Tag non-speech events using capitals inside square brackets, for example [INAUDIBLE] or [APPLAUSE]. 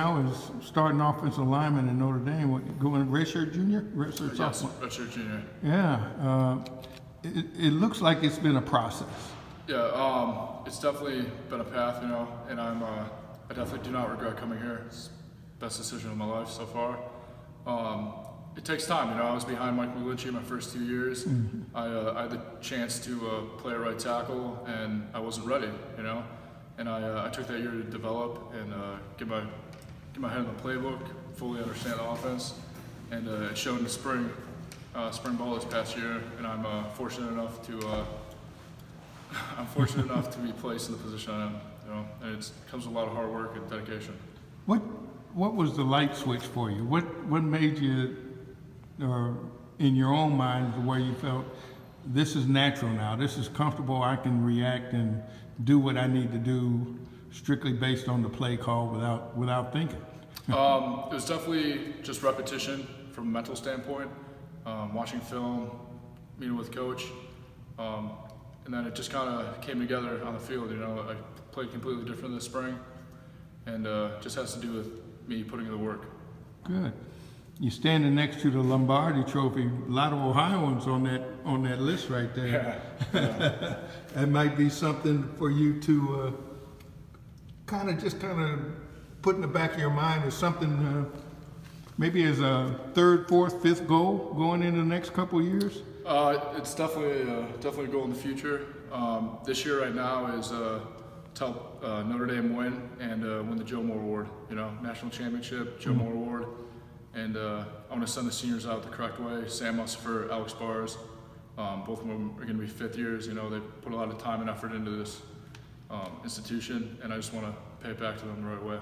Now is starting offensive lineman in Notre Dame, what, going redshirt junior, redshirt Yes, sophomore? redshirt junior. Yeah, uh, it, it looks like it's been a process. Yeah, um, it's definitely been a path, you know, and I'm, uh, I definitely do not regret coming here. It's the best decision of my life so far. Um, it takes time, you know. I was behind Mike McGlinchey my first two years. I, uh, I had the chance to uh, play a right tackle, and I wasn't ready, you know. And I, uh, I took that year to develop and uh, get my get my head in the playbook, fully understand the offense, and uh, it showed in the spring, uh, spring ball this past year. And I'm uh, fortunate enough to. Uh, [LAUGHS] I'm fortunate enough to be placed in the position I am, you know, and it comes with a lot of hard work and dedication. What, what was the light switch for you? What, what made you, or in your own mind, the way you felt this is natural now, this is comfortable, I can react and do what I need to do strictly based on the play call without, without thinking? [LAUGHS] Um, it was definitely just repetition from a mental standpoint, um, watching film, meeting with coach, um, and then it just kind of came together on the field. You know, I played completely different this spring, and uh, just has to do with me putting in the work. Good. You're standing next to the Lombardi Trophy. A lot of Ohioans on that on that list right there. [LAUGHS] that might be something for you to uh, kind of just kind of put in the back of your mind as something, uh, maybe as a third, fourth, fifth goal going into the next couple of years. Uh, it's definitely uh, definitely a goal in the future. Um, this year, right now, is uh, to help uh, Notre Dame win and uh, win the Joe Moore Award. You know, national championship, Joe Moore Award, and uh, I want to send the seniors out the correct way. Sam Mustipher, Alex Bars, um, both of them are going to be fifth years. You know, they put a lot of time and effort into this um, institution, and I just want to pay it back to them the right way.